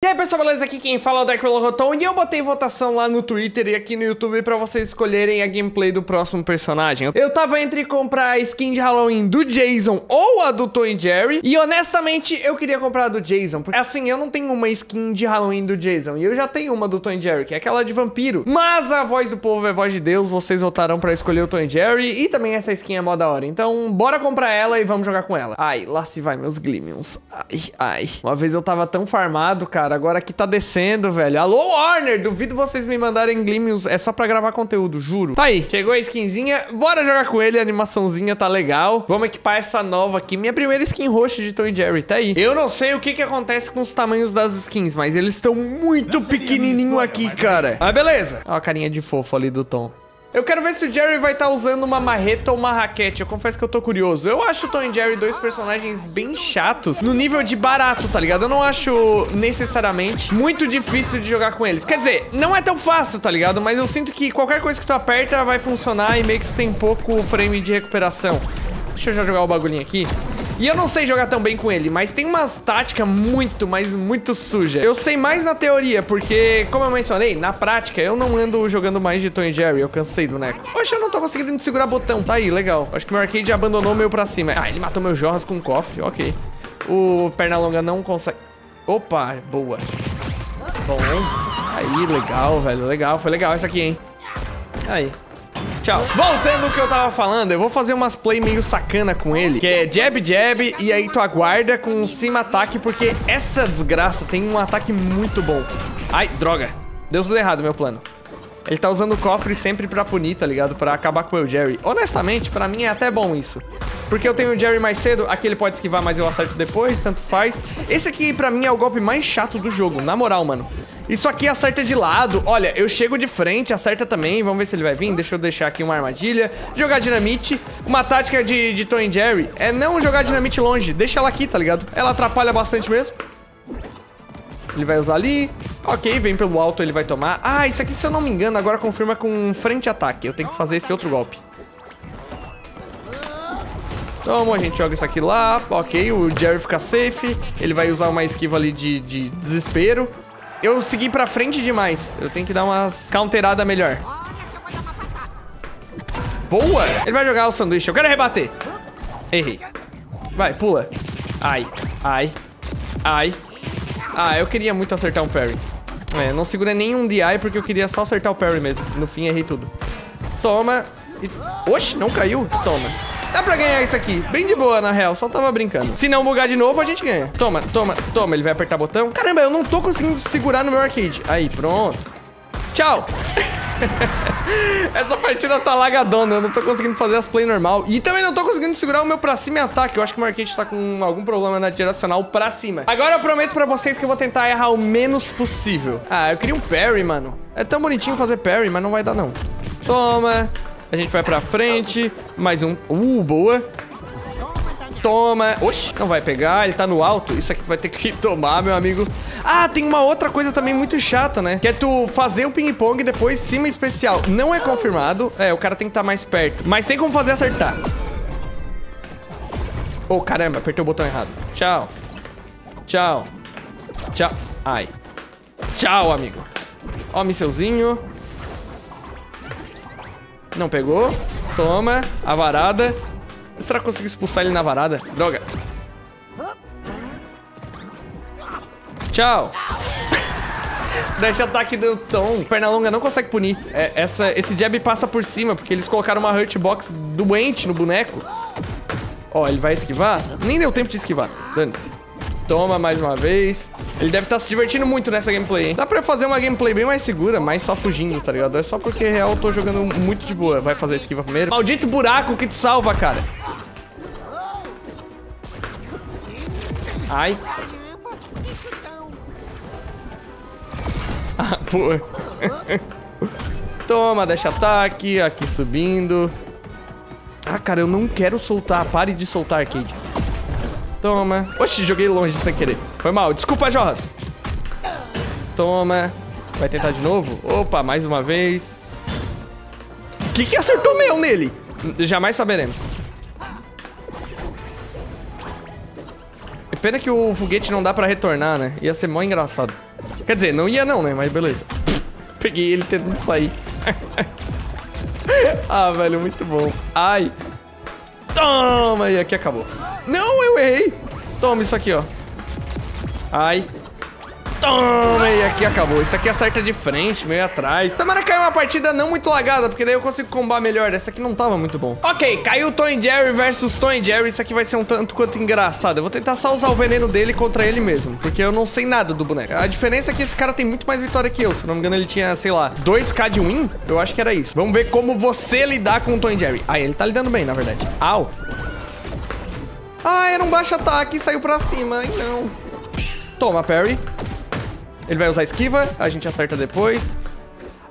E aí pessoal, beleza? Aqui quem fala é o Dark Rotom e eu botei votação lá no Twitter e aqui no YouTube pra vocês escolherem a gameplay do próximo personagem. Eu tava entre comprar a skin de Halloween do Jason ou a do Tom e Jerry e honestamente eu queria comprar a do Jason, porque assim, eu não tenho uma skin de Halloween do Jason e eu já tenho uma do Tom e Jerry, que é aquela de vampiro. Mas a voz do povo é voz de Deus, vocês votarão pra escolher o Tom e Jerry e também essa skin é mó da hora. Então bora comprar ela e vamos jogar com ela. Ai, lá se vai meus Glimmions. Ai, ai. Uma vez eu tava tão farmado, cara, agora aqui tá descendo, velho. Alô, Warner, duvido vocês me mandarem Glimmions. É só pra gravar conteúdo, juro. Tá aí, chegou a skinzinha. Bora jogar com ele, a animaçãozinha tá legal. Vamos equipar essa nova aqui. Minha primeira skin roxa de Tom e Jerry, tá aí. Eu não sei o que que acontece com os tamanhos das skins, mas eles estão muito pequenininho aqui, cara. Ah, beleza. Ó a carinha de fofo ali do Tom. Eu quero ver se o Jerry vai estar tá usando uma marreta ou uma raquete. Eu confesso que eu tô curioso. Eu acho o Tom e Jerry dois personagens bem chatos no nível de barato, tá ligado? Eu não acho necessariamente muito difícil de jogar com eles. Quer dizer, não é tão fácil, tá ligado? Mas eu sinto que qualquer coisa que tu aperta vai funcionar e meio que tu tem pouco frame de recuperação. Deixa eu já jogar o bagulhinho aqui. E eu não sei jogar tão bem com ele, mas tem umas táticas muito, mas muito suja. Eu sei mais na teoria, porque, como eu mencionei, na prática, eu não ando jogando mais de Tom e Jerry, eu cansei do Neco. Poxa, eu não tô conseguindo segurar botão, tá aí, legal. Acho que meu arcade abandonou o meu pra cima. Ah, ele matou meu Jorras com um cofre, ok. O Pernalonga não consegue... Opa, boa. Bom, aí, legal, velho, legal, foi legal essa aqui, hein. Aí. Tchau. Voltando ao que eu tava falando, eu vou fazer umas play meio sacana com ele, que é jab, jab, e aí tu aguarda com cima ataque, porque essa desgraça tem um ataque muito bom. Ai, droga. Deu tudo errado meu plano. Ele tá usando o cofre sempre pra punir, tá ligado? Pra acabar com o meu Jerry. Honestamente, pra mim é até bom isso. Porque eu tenho o Jerry mais cedo, aqui ele pode esquivar, mas eu acerto depois, tanto faz. Esse aqui, pra mim, é o golpe mais chato do jogo, na moral, mano. Isso aqui acerta de lado. Olha, eu chego de frente, acerta também. Vamos ver se ele vai vir. Deixa eu deixar aqui uma armadilha. Jogar dinamite. Uma tática de, de Tom Jerry é não jogar dinamite longe. Deixa ela aqui, tá ligado? Ela atrapalha bastante mesmo. Ele vai usar ali. Ok, vem pelo alto, ele vai tomar. Ah, isso aqui, se eu não me engano, agora confirma com frente ataque. Eu tenho que fazer esse outro golpe. Toma, a gente joga isso aqui lá. Ok, o Jerry fica safe. Ele vai usar uma esquiva ali de, de desespero. Eu segui pra frente demais. Eu tenho que dar umas counteradas melhor. Boa! Ele vai jogar o sanduíche. Eu quero rebater. Errei. Vai, pula. Ai, ai, ai. Ah, eu queria muito acertar um parry. É, não segurei nenhum DI porque eu queria só acertar o parry mesmo. No fim, errei tudo. Toma. E... Oxe, não caiu? Toma. Dá pra ganhar isso aqui. Bem de boa, na real. Só tava brincando. Se não bugar de novo, a gente ganha. Toma, toma, toma. Ele vai apertar botão. Caramba, eu não tô conseguindo segurar no meu arcade. Aí, pronto. Tchau. Essa partida tá lagadona, eu não tô conseguindo fazer as play normal. E também não tô conseguindo segurar o meu pra cima e ataque. Eu acho que o arcade tá com algum problema na direcional pra cima. Agora eu prometo pra vocês que eu vou tentar errar o menos possível. Ah, eu queria um parry, mano. É tão bonitinho fazer parry, mas não vai dar não. Toma. A gente vai pra frente. Mais um. Uh, boa. Toma. Oxi, não vai pegar. Ele tá no alto. Isso aqui vai ter que tomar, meu amigo. Ah, tem uma outra coisa também muito chata, né? Que é tu fazer o ping-pong e depois cima especial. Não é confirmado. É, o cara tem que estar tá mais perto. Mas tem como fazer acertar. Oh, caramba. Apertei o botão errado. Tchau. Tchau. Tchau. Ai. Tchau, amigo. Ó, misselzinho. Não pegou. Toma. A varada. Será que eu consigo expulsar ele na varada? Droga. Tchau. Deixa ataque do Tom. Pernalonga não consegue punir. É, essa, esse jab passa por cima, porque eles colocaram uma hurtbox doente no boneco. Ó, ele vai esquivar? Nem deu tempo de esquivar. Dane-se. Toma mais uma vez. Ele deve estar tá se divertindo muito nessa gameplay, hein? Dá pra fazer uma gameplay bem mais segura, mas só fugindo, tá ligado? É só porque, real, eu tô jogando muito de boa. Vai fazer esquiva primeiro. Maldito buraco que te salva, cara. Ai. Ah, pô. Toma, deixa ataque. Aqui subindo. Ah, cara, eu não quero soltar. Pare de soltar, arcade. Toma. Oxi, joguei longe sem querer. Foi mal. Desculpa, Jorras. Toma. Vai tentar de novo? Opa, mais uma vez. O que que acertou meu nele? Jamais saberemos. Pena que o foguete não dá pra retornar, né? Ia ser mó engraçado. Quer dizer, não ia não, né? Mas beleza. Peguei ele tentando sair. ah, velho, muito bom. Ai. Toma! E aqui acabou. Não, eu errei. Toma isso aqui, ó. Ai. Toma! E aqui acabou. Isso aqui acerta de frente, meio atrás. Tomara cair uma partida não muito lagada, porque daí eu consigo combar melhor. Essa aqui não tava muito bom. Ok, caiu Tom e Jerry versus Tom e Jerry. Isso aqui vai ser um tanto quanto engraçado. Eu vou tentar só usar o veneno dele contra ele mesmo, porque eu não sei nada do boneco. A diferença é que esse cara tem muito mais vitória que eu. Se não me engano, ele tinha, sei lá, 2k de win. Eu acho que era isso. Vamos ver como você lidar com o Tom e Jerry. Ah, ele tá lidando bem, na verdade. Au. Ah, era um baixo ataque e saiu pra cima. Ai, não. Toma, Perry. Ele vai usar esquiva, a gente acerta depois.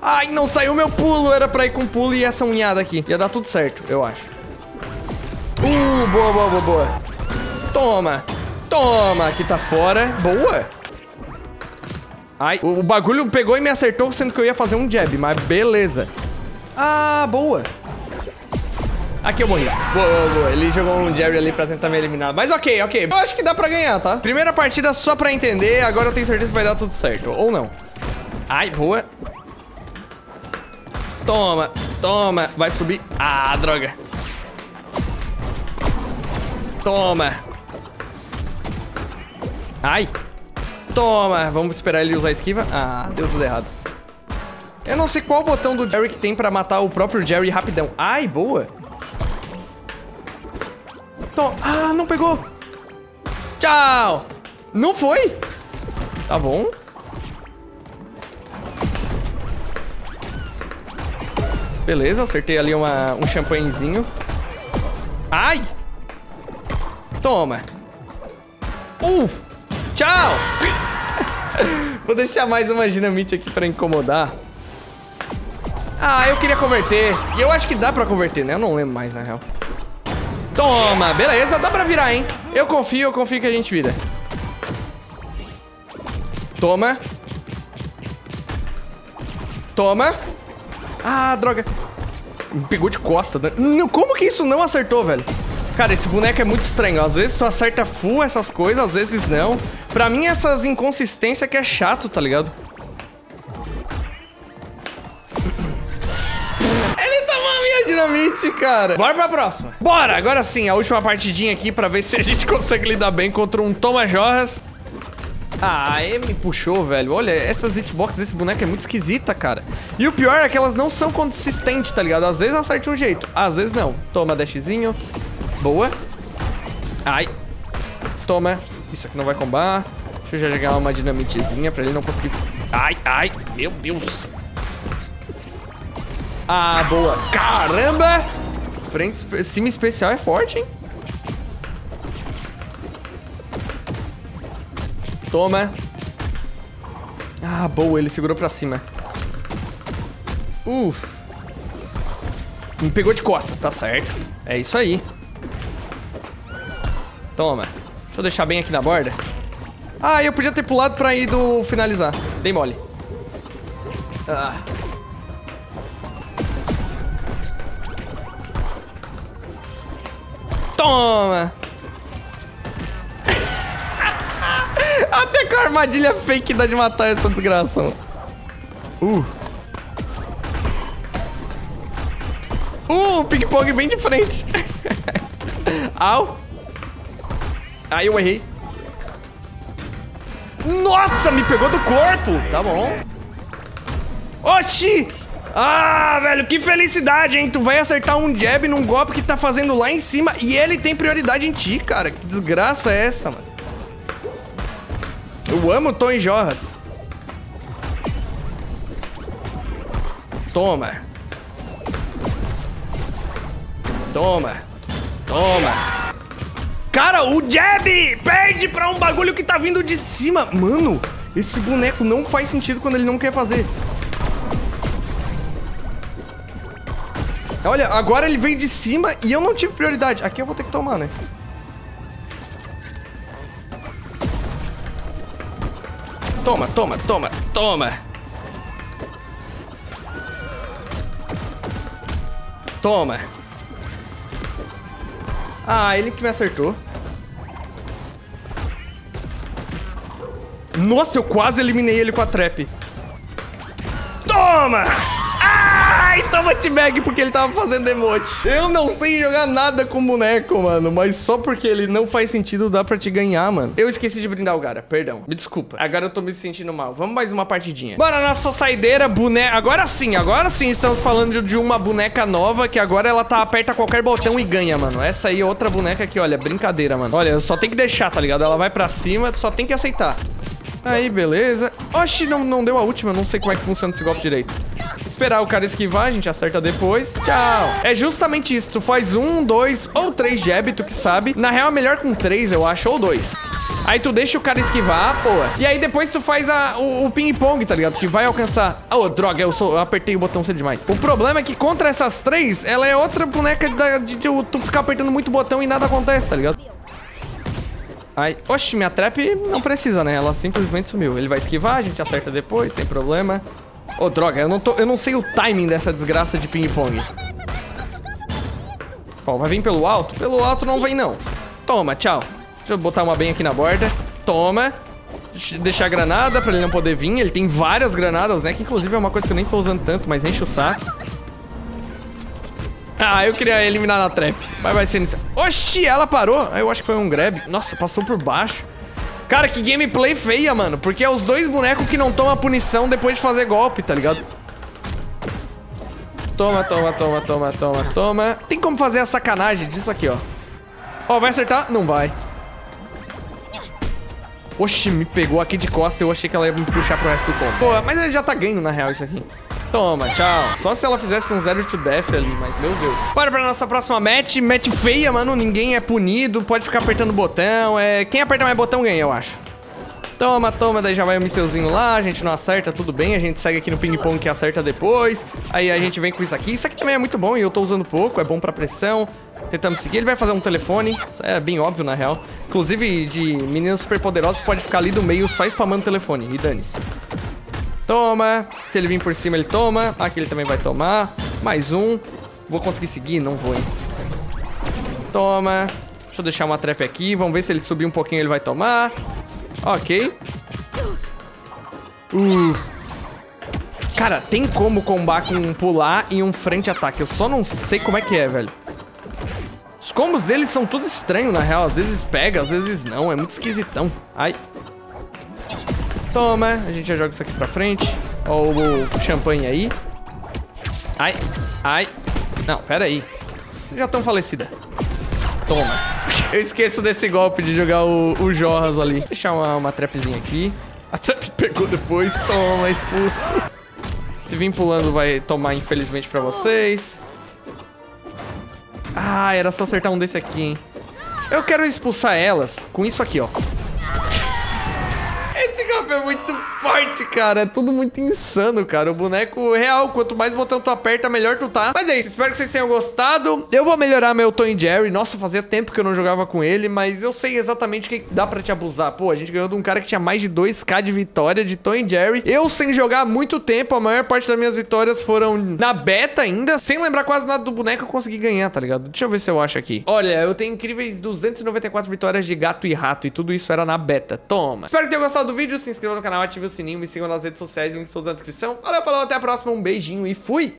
Ai, não saiu meu pulo. Era pra ir com pulo e essa unhada aqui. Ia dar tudo certo, eu acho. Uh, boa, boa, boa, boa. Toma. Toma, aqui tá fora. Boa. Ai, o, o bagulho pegou e me acertou, sendo que eu ia fazer um jab, mas beleza. Ah, boa. Aqui eu morri. Boa, boa. Ele jogou um Jerry ali pra tentar me eliminar. Mas ok, ok. Eu acho que dá pra ganhar, tá? Primeira partida só pra entender. Agora eu tenho certeza que vai dar tudo certo. Ou não. Ai, boa. Toma, toma. Vai subir. Ah, droga. Toma. Ai. Toma. Vamos esperar ele usar a esquiva. Ah, deu tudo errado. Eu não sei qual botão do Jerry que tem pra matar o próprio Jerry rapidão. Ai, boa. Ah, não pegou. Tchau. Não foi? Tá bom. Beleza, acertei ali uma, um champanhezinho. Ai! Toma. Uh! Tchau! Vou deixar mais uma dinamite aqui pra incomodar. Ah, eu queria converter. E eu acho que dá pra converter, né? Eu não lembro mais, na real. Toma, beleza, dá pra virar, hein? Eu confio, eu confio que a gente vira. Toma. Toma. Ah, droga. Me pegou de costa. Como que isso não acertou, velho? Cara, esse boneco é muito estranho. Às vezes tu acerta full essas coisas, às vezes não. Pra mim, essas inconsistências que é chato, tá ligado? Dinamite, cara. Bora pra próxima. Bora, agora sim, a última partidinha aqui pra ver se a gente consegue lidar bem contra um Toma Jorras. Ah, me puxou, velho. Olha, essas hitbox desse boneco é muito esquisita, cara. E o pior é que elas não são consistentes, tá ligado? Às vezes acerta um jeito, às vezes não. Toma, dashzinho. Boa. Ai. Toma. Isso aqui não vai combar. Deixa eu já jogar uma dinamitezinha pra ele não conseguir... Ai, ai. Meu Deus. Ah, boa. Caramba! Frente... Cima especial é forte, hein? Toma. Ah, boa, ele segurou pra cima. Uf. Me pegou de costa, tá certo. É isso aí. Toma. Deixa eu deixar bem aqui na borda. Ah, eu podia ter pulado pra ir do finalizar. Dei mole. Ah. Toma. Até com a armadilha fake dá de matar essa desgraça, mano. Uh. Uh, ping-pong bem de frente. Au. Aí eu errei. Nossa, me pegou do corpo. Tá bom. Oxi! Ah, velho, que felicidade, hein? Tu vai acertar um jab num golpe que tá fazendo lá em cima e ele tem prioridade em ti, cara. Que desgraça é essa, mano? Eu amo Tom e Jorras. Toma. Toma. Toma. Cara, o Jab perde pra um bagulho que tá vindo de cima. Mano, esse boneco não faz sentido quando ele não quer fazer. Olha, agora ele veio de cima e eu não tive prioridade. Aqui eu vou ter que tomar, né? Toma, toma, toma, toma. Toma. Ah, ele que me acertou. Nossa, eu quase eliminei ele com a trap. Toma! Ai, toma T-Bag porque ele tava fazendo emote. Eu não sei jogar nada com boneco, mano. Mas só porque ele não faz sentido dá pra te ganhar, mano. Eu esqueci de brindar o Gara, perdão. Me desculpa. Agora eu tô me sentindo mal. Vamos mais uma partidinha. Bora, nossa saideira, boneca. Agora sim, agora sim estamos falando de uma boneca nova que agora ela tá aperta qualquer botão e ganha, mano. Essa aí é outra boneca que, olha, brincadeira, mano. Olha, só tem que deixar, tá ligado? Ela vai pra cima, só tem que aceitar. Aí, beleza. Oxi, não, não deu a última. Não sei como é que funciona esse golpe direito. Esperar o cara esquivar, a gente acerta depois. Tchau. É justamente isso. Tu faz um, dois ou três jab, tu que sabe. Na real, é melhor com três, eu acho, ou dois. Aí tu deixa o cara esquivar, pô. E aí depois tu faz a, o, o ping-pong, tá ligado? Que vai alcançar... Oh, droga, eu, sou, eu apertei o botão cedo demais. O problema é que contra essas três, ela é outra boneca de, de, de tu ficar apertando muito botão e nada acontece, tá ligado? Ai, oxe, minha trap não precisa, né? Ela simplesmente sumiu. Ele vai esquivar, a gente acerta depois, sem problema. Ô, oh, droga, eu não, tô, eu não sei o timing dessa desgraça de ping-pong. Ó, vai vir pelo alto? Pelo alto não vem, não. Toma, tchau. Deixa eu botar uma bem aqui na borda. Toma. Deixar a granada pra ele não poder vir. Ele tem várias granadas, né? Que inclusive é uma coisa que eu nem tô usando tanto, mas enche o saco. Ah, eu queria eliminar na trap. Mas vai ser nisso. Oxi, ela parou. Eu acho que foi um grab. Nossa, passou por baixo. Cara, que gameplay feia, mano. Porque é os dois bonecos que não tomam punição depois de fazer golpe, tá ligado? Toma, toma, toma, toma, toma, toma. Tem como fazer a sacanagem disso aqui, ó. Ó, vai acertar? Não vai. Oxi, me pegou aqui de costa. Eu achei que ela ia me puxar pro resto do combo. Pô, mas ele já tá ganhando, na real, isso aqui. Toma, tchau. Só se ela fizesse um zero to death ali, mas meu Deus. Bora pra nossa próxima match. Match feia, mano. Ninguém é punido. Pode ficar apertando botão. É... Quem aperta mais botão ganha, eu acho. Toma, toma, daí já vai o mísselzinho lá, a gente não acerta, tudo bem, a gente segue aqui no ping-pong que acerta depois. Aí a gente vem com isso aqui. Isso aqui também é muito bom e eu tô usando pouco, é bom pra pressão. Tentamos seguir, ele vai fazer um telefone, isso é bem óbvio na real. Inclusive de meninos super poderosos pode ficar ali do meio só spamando telefone, e dane-se. Toma. Se ele vir por cima, ele toma. Aqui ele também vai tomar. Mais um. Vou conseguir seguir? Não vou, hein. Toma. Deixa eu deixar uma trap aqui. Vamos ver se ele subir um pouquinho, ele vai tomar. Ok. Uh. Cara, tem como combar com um pular e um frente ataque. Eu só não sei como é que é, velho. Os combos deles são tudo estranho, na real. Às vezes pega, às vezes não. É muito esquisitão. Ai. Toma, a gente já joga isso aqui pra frente. Ó o champanhe aí. Ai, ai. Não, pera aí. Vocês já estão falecida. Toma. Eu esqueço desse golpe de jogar o, o Jorras ali. Vou deixar uma, uma trapzinha aqui. A trap pegou depois. Toma, expulso. Se vir pulando vai tomar, infelizmente, pra vocês. Ah, era só acertar um desse aqui, hein. Eu quero expulsar elas com isso aqui, ó é muito forte, cara. É tudo muito insano, cara. O boneco real, quanto mais botão tu aperta, melhor tu tá. Mas é isso, espero que vocês tenham gostado. Eu vou melhorar meu Tom Jerry. Nossa, fazia tempo que eu não jogava com ele, mas eu sei exatamente o que dá pra te abusar. Pô, a gente ganhou de um cara que tinha mais de 2k de vitória de Tom Jerry. Eu, sem jogar há muito tempo, a maior parte das minhas vitórias foram na beta ainda. Sem lembrar quase nada do boneco, eu consegui ganhar, tá ligado? Deixa eu ver se eu acho aqui. Olha, eu tenho incríveis 294 vitórias de gato e rato, e tudo isso era na beta. Toma. Espero que tenham gostado do vídeo. Se inscreva no canal, ative o sininho, me sigam nas redes sociais, links todos na descrição. Valeu, falou, até a próxima, um beijinho e fui!